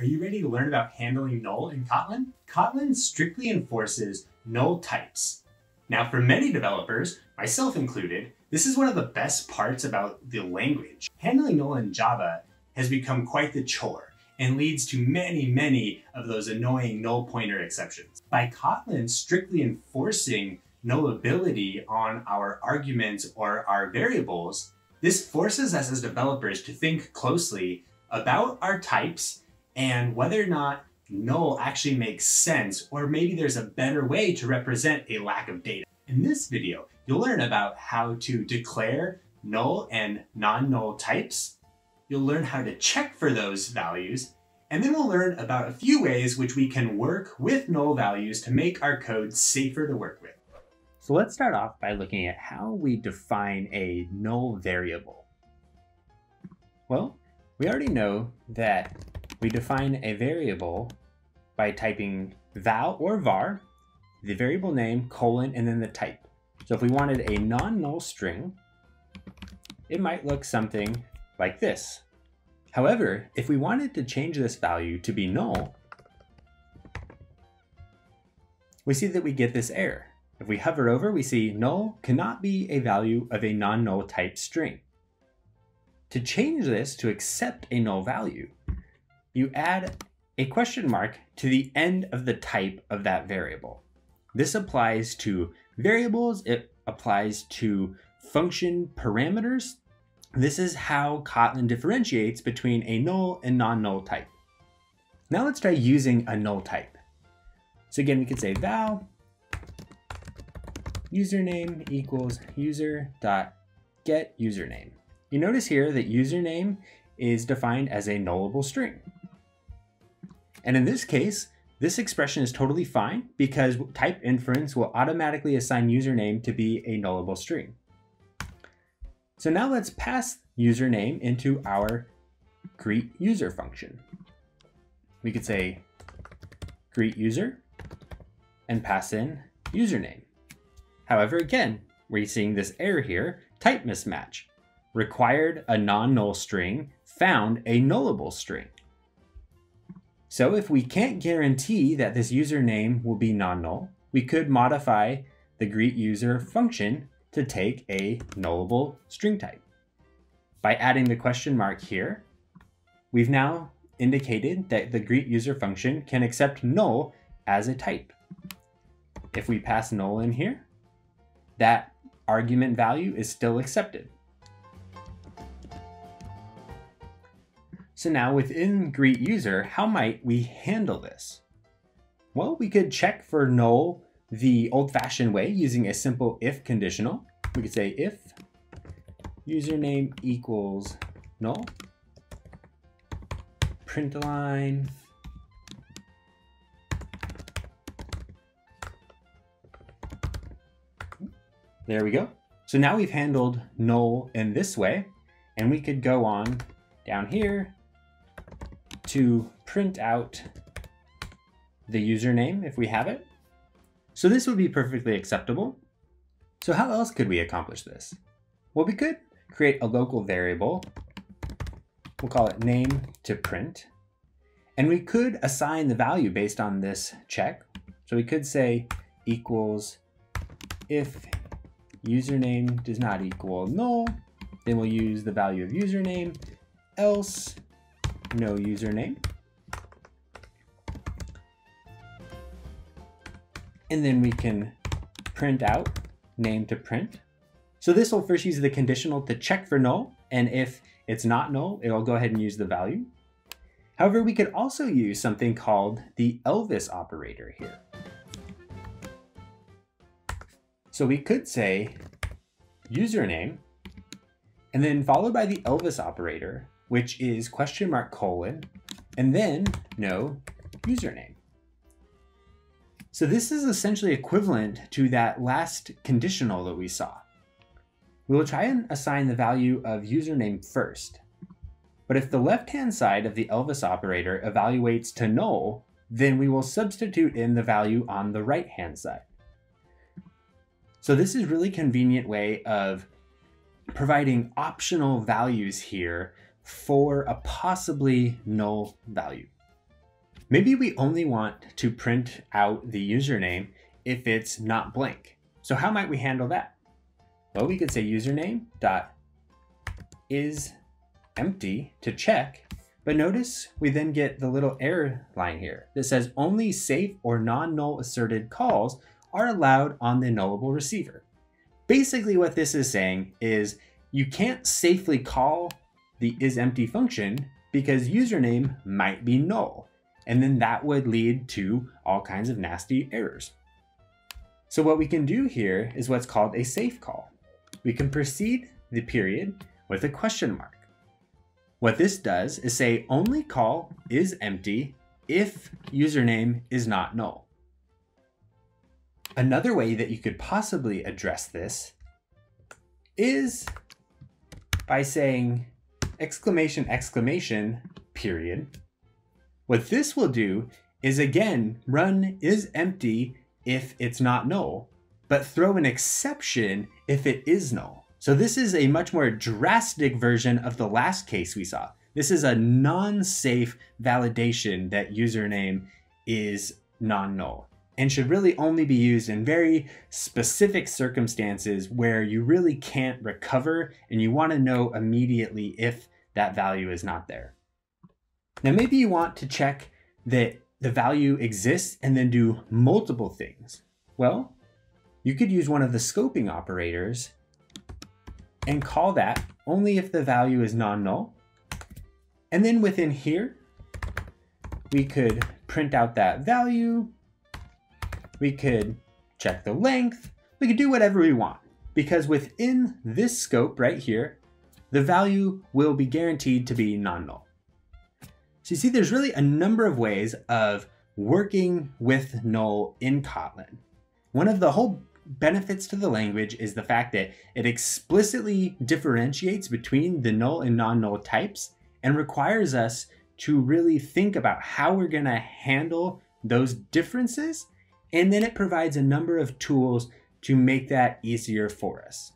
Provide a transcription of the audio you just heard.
Are you ready to learn about handling null in Kotlin? Kotlin strictly enforces null types. Now, for many developers, myself included, this is one of the best parts about the language. Handling null in Java has become quite the chore and leads to many, many of those annoying null pointer exceptions. By Kotlin strictly enforcing nullability on our arguments or our variables, this forces us as developers to think closely about our types and whether or not null actually makes sense, or maybe there's a better way to represent a lack of data. In this video, you'll learn about how to declare null and non-null types. You'll learn how to check for those values, and then we'll learn about a few ways which we can work with null values to make our code safer to work with. So let's start off by looking at how we define a null variable. Well, we already know that we define a variable by typing val or var, the variable name, colon, and then the type. So if we wanted a non-null string, it might look something like this. However, if we wanted to change this value to be null, we see that we get this error. If we hover over, we see null cannot be a value of a non-null type string. To change this to accept a null value, you add a question mark to the end of the type of that variable. This applies to variables, it applies to function parameters. This is how Kotlin differentiates between a null and non-null type. Now let's try using a null type. So again, we could say val username equals user dot get username. You notice here that username is defined as a nullable string. And in this case, this expression is totally fine because type inference will automatically assign username to be a nullable string. So now let's pass username into our greet user function. We could say greet user and pass in username. However, again, we're seeing this error here, type mismatch. Required a non-null string, found a nullable string. So if we can't guarantee that this username will be non-null, we could modify the greet user function to take a nullable string type. By adding the question mark here, we've now indicated that the greet user function can accept null as a type. If we pass null in here, that argument value is still accepted. So now within greet user, how might we handle this? Well, we could check for null the old fashioned way using a simple if conditional. We could say if username equals null, print line, There we go. So now we've handled null in this way, and we could go on down here to print out the username if we have it. So this would be perfectly acceptable. So how else could we accomplish this? Well, we could create a local variable. We'll call it name to print. And we could assign the value based on this check. So we could say equals if username does not equal null, then we'll use the value of username, else no username. And then we can print out name to print. So this will first use the conditional to check for null, and if it's not null, it'll go ahead and use the value. However, we could also use something called the Elvis operator here. So we could say username, and then followed by the Elvis operator, which is question mark colon, and then no username. So this is essentially equivalent to that last conditional that we saw. We will try and assign the value of username first. But if the left-hand side of the Elvis operator evaluates to null, then we will substitute in the value on the right-hand side. So this is really convenient way of providing optional values here for a possibly null value. Maybe we only want to print out the username if it's not blank. So how might we handle that? Well, we could say username dot is empty to check, but notice we then get the little error line here that says only safe or non-null asserted calls are allowed on the nullable receiver. Basically what this is saying is you can't safely call the isEmpty function because username might be null. And then that would lead to all kinds of nasty errors. So what we can do here is what's called a safe call. We can precede the period with a question mark. What this does is say only call is empty if username is not null. Another way that you could possibly address this is by saying exclamation exclamation period. What this will do is again run is empty if it's not null, but throw an exception if it is null. So this is a much more drastic version of the last case we saw. This is a non-safe validation that username is non-null and should really only be used in very specific circumstances where you really can't recover and you want to know immediately if that value is not there. Now maybe you want to check that the value exists and then do multiple things. Well, you could use one of the scoping operators and call that only if the value is non-null. And then within here, we could print out that value. We could check the length. We could do whatever we want because within this scope right here, the value will be guaranteed to be non-null. So you see there's really a number of ways of working with null in Kotlin. One of the whole benefits to the language is the fact that it explicitly differentiates between the null and non-null types and requires us to really think about how we're going to handle those differences. And then it provides a number of tools to make that easier for us.